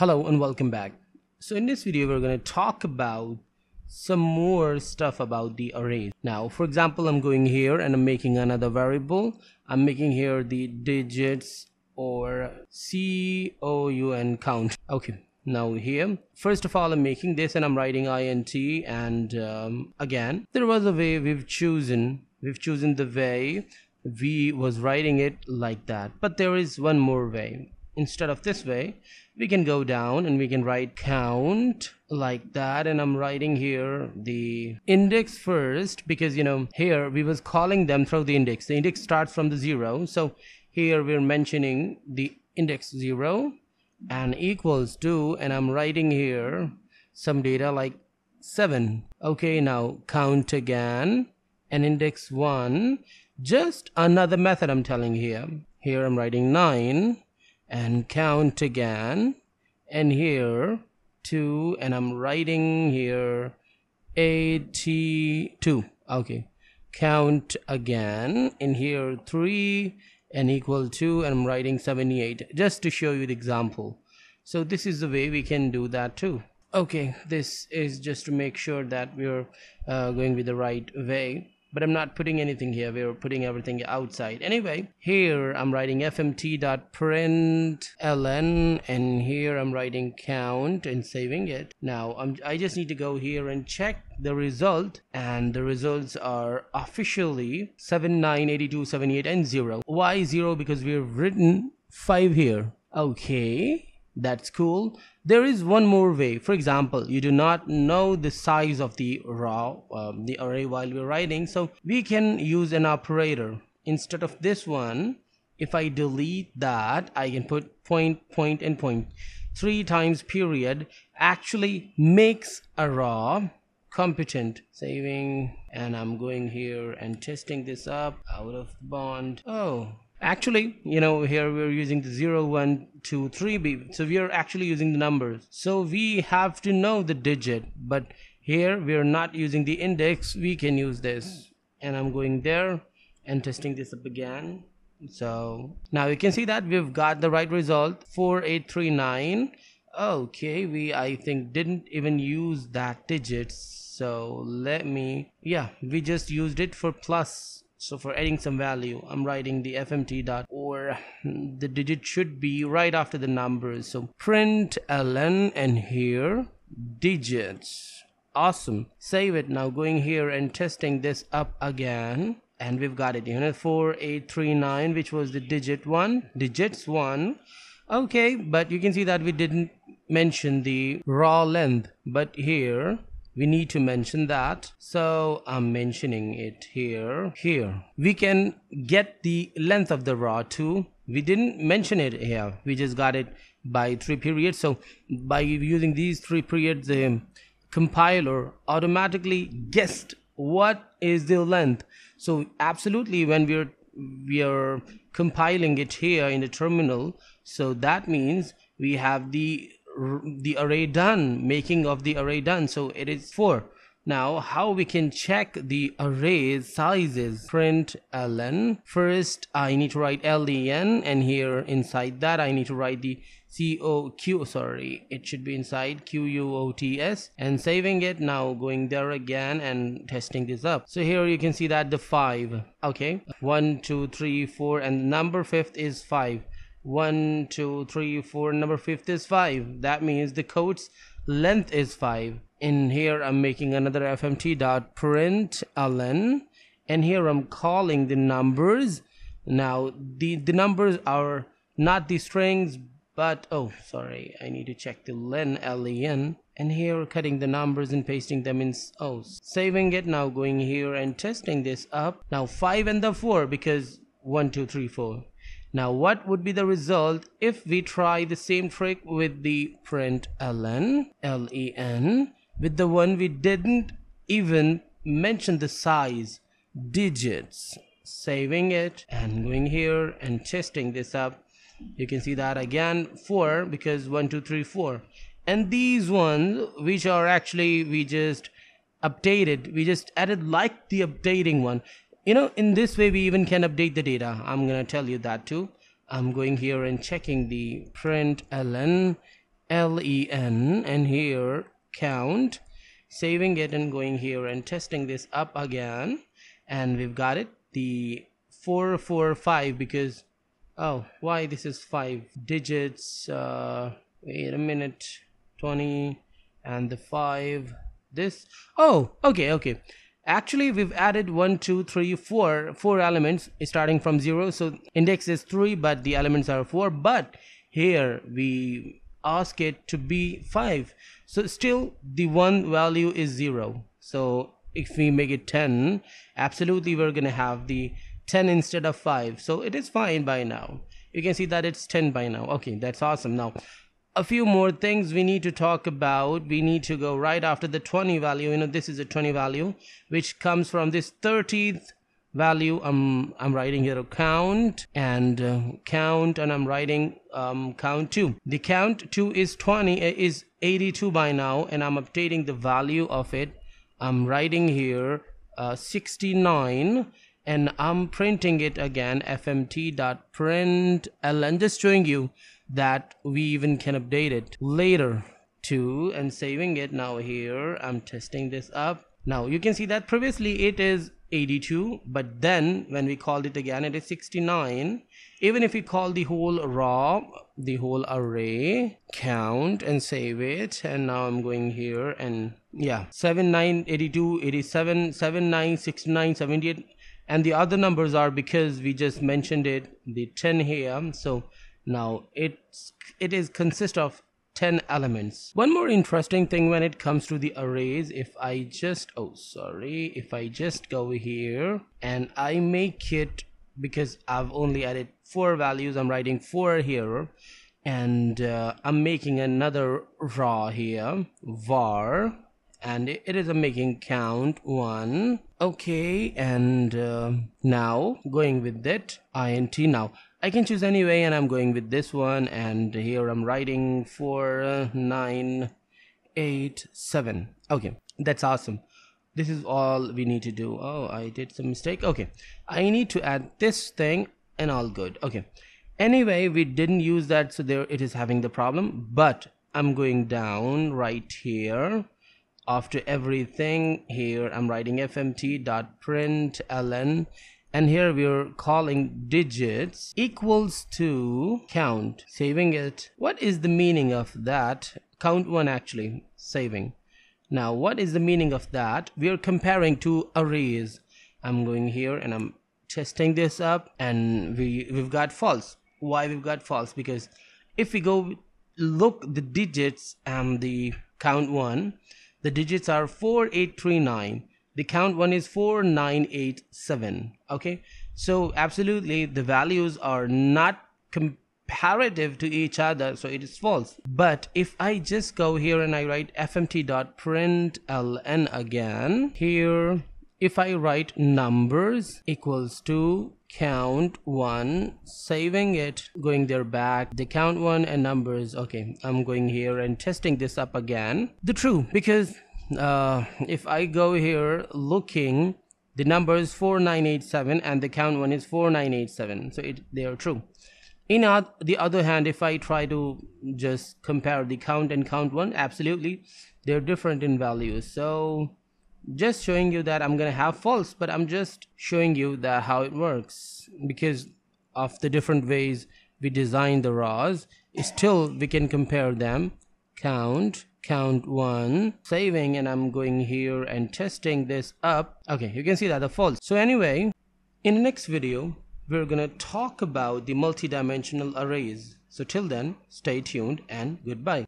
Hello and welcome back. So in this video we're going to talk about some more stuff about the arrays. Now for example I'm going here and I'm making another variable. I'm making here the digits or C-O-U-N count. Okay now here first of all I'm making this and I'm writing int and um, again there was a way we've chosen we've chosen the way we was writing it like that but there is one more way instead of this way we can go down and we can write count like that. And I'm writing here the index first because you know here we was calling them through the index. The index starts from the zero. So here we're mentioning the index zero and equals to and I'm writing here some data like 7 okay now count again. And index 1 just another method I'm telling here. Here I'm writing 9 and count again and here 2 and I'm writing here 82 okay. Count again in here 3 and equal to and I'm writing 78 just to show you the example. So this is the way we can do that too. Okay. This is just to make sure that we're uh, going with the right way but I'm not putting anything here. We're putting everything outside. Anyway here I'm writing fmt.println and here I'm writing count and saving it. Now I'm, I just need to go here and check the result and the results are officially 7 9 82 78 and 0 why 0 because we've written 5 here. Okay that's cool. There is one more way. For example you do not know the size of the raw um, the array while we're writing so we can use an operator. Instead of this one if I delete that I can put point point and point. Three times period actually makes a raw competent saving and I'm going here and testing this up. Out of bond. Oh actually you know here we're using the 0 1 2 3 b. So we are actually using the numbers. So we have to know the digit but here we're not using the index. We can use this. And i'm going there and testing this up again. So now you can see that we've got the right result. 4839 okay we i think didn't even use that digit. So let me yeah we just used it for plus so for adding some value i'm writing the fmt dot or the digit should be right after the numbers. So print ln and here digits. Awesome. Save it. Now going here and testing this up again. And we've got it. Unit 4839 which was the digit one. Digits one. Okay but you can see that we didn't mention the raw length. But here we need to mention that. So i'm mentioning it here here. We can get the length of the raw too we didn't mention it here. We just got it by three periods. So by using these three periods the compiler automatically guessed what is the length. So absolutely when we're we are compiling it here in the terminal so that means we have the the array done making of the array done. So it is 4 now how we can check the array sizes? Print ln. First i need to write len and here inside that i need to write the coq sorry it should be inside quots and saving it now going there again and testing this up. So here you can see that the five. Okay. One two three four and number fifth is five one two three four number fifth is five. That means the code's length is five. In here i'm making another fmt dot print ln and here i'm calling the numbers. Now the the numbers are not the strings but oh sorry. I need to check the len len and here cutting the numbers and pasting them in oh saving it now going here and testing this up. Now five and the four because one two three four now what would be the result if we try the same trick with the print len, with the one we didn't even mention the size, digits, saving it and going here and testing this up. You can see that again 4 because 1, 2, 3, 4. And these ones which are actually we just updated, we just added like the updating one you know in this way we even can update the data. I'm gonna tell you that too. I'm going here and checking the print ln len and here count saving it and going here and testing this up again. And we've got it the 445 because oh why this is five digits uh wait a minute 20 and the 5 this oh okay okay actually we've added one two three four four elements starting from zero. So index is three but the elements are four. But here we ask it to be five. So still the one value is zero. So if we make it 10 absolutely we're gonna have the 10 instead of 5 so it is fine by now. You can see that it's 10 by now. Okay that's awesome. Now a few more things we need to talk about. We need to go right after the 20 value. You know this is a 20 value which comes from this 30th value. I'm i'm writing here a count and uh, count and i'm writing um, count 2 the count 2 is 20 uh, is 82 by now and i'm updating the value of it. I'm writing here uh, 69 and i'm printing it again fmt.print ln just showing you that we even can update it later too and saving it now here. I'm testing this up. Now you can see that previously it is 82 but then when we called it again it is 69 even if we call the whole raw the whole array count and save it and now i'm going here and yeah 79 82 87 79 69 78 and the other numbers are because we just mentioned it the 10 here so now it's it is consist of 10 elements. One more interesting thing when it comes to the arrays if i just oh sorry if i just go here and i make it because i've only added four values i'm writing four here and uh, i'm making another raw here var and it is a making count. One. Okay. And uh, now going with that int now. I can choose anyway and I'm going with this one. And here I'm writing 4987 okay. That's awesome. This is all we need to do. Oh I did some mistake. Okay. I need to add this thing and all good. Okay. Anyway we didn't use that so there it is having the problem. But I'm going down right here after everything here I'm writing fmt.println and here we're calling digits equals to count saving it. What is the meaning of that? Count one actually saving. Now what is the meaning of that? We are comparing two arrays. I'm going here and i'm testing this up and we we've got false. Why we've got false? Because if we go look the digits and the count one the digits are 4839 the count one is 4987 okay? So absolutely the values are not comparative to each other so it is false. But if i just go here and i write fmt.println again here if i write numbers equals to count one saving it going there back the count one and numbers okay i'm going here and testing this up again. The true because uh, if I go here looking the number is 4987 and the count one is 4987 so it they are true. In the other hand if I try to just compare the count and count one absolutely they're different in values. So just showing you that I'm gonna have false but I'm just showing you that how it works. Because of the different ways we design the raws still we can compare them. Count count one saving and i'm going here and testing this up. Okay you can see that the false so anyway in the next video we're gonna talk about the multidimensional arrays. So till then stay tuned and goodbye